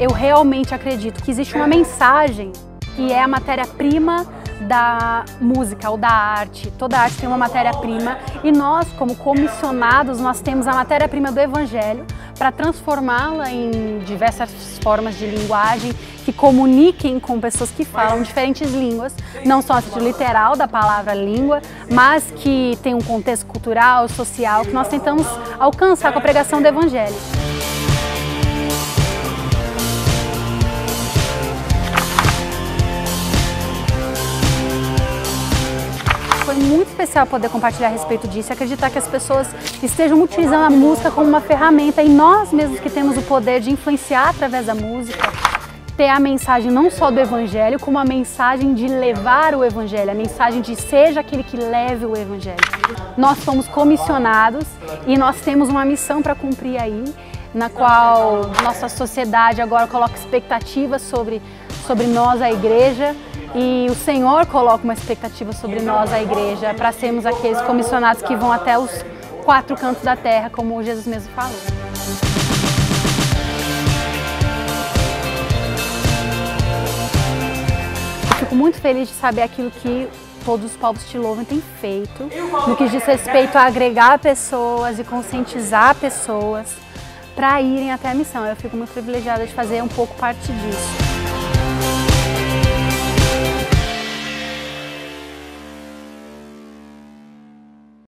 eu realmente acredito que existe uma mensagem que é a matéria-prima da música ou da arte. Toda arte tem uma matéria-prima e nós, como comissionados, nós temos a matéria-prima do Evangelho para transformá-la em diversas formas de linguagem que comuniquem com pessoas que falam diferentes línguas, não só no literal da palavra língua, mas que tem um contexto cultural, social, que nós tentamos alcançar com a pregação do Evangelho. Muito especial poder compartilhar a respeito disso e acreditar que as pessoas estejam utilizando a música como uma ferramenta e nós mesmos que temos o poder de influenciar através da música, ter a mensagem não só do Evangelho, como a mensagem de levar o Evangelho, a mensagem de seja aquele que leve o Evangelho. Nós somos comissionados e nós temos uma missão para cumprir aí, na qual nossa sociedade agora coloca expectativas sobre, sobre nós, a igreja, e o Senhor coloca uma expectativa sobre nós, a igreja, para sermos aqueles comissionados que vão até os quatro cantos da terra, como Jesus mesmo falou. Fico muito feliz de saber aquilo que todos os povos te louvam têm feito, no que diz respeito a agregar pessoas e conscientizar pessoas para irem até a missão. Eu fico muito privilegiada de fazer um pouco parte disso.